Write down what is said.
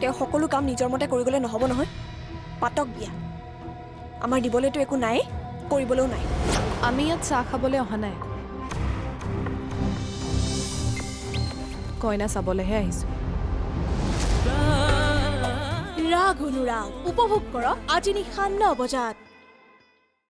তেওঁ সকলো কাম নিজৰ মতে কৰি গ'লে নহ'ব নহয়। পাতক বিয়া। আমাৰ দিবলৈতো একো নাই কৰিবলৈও নাই আমি ইয়াত চাহ খাবলৈ অহা নাই। কইনা চাবলৈহে আহিছো। ৰাগ অনুৰাগ উপভোগ কৰক। আজি নিশা ন বজাত।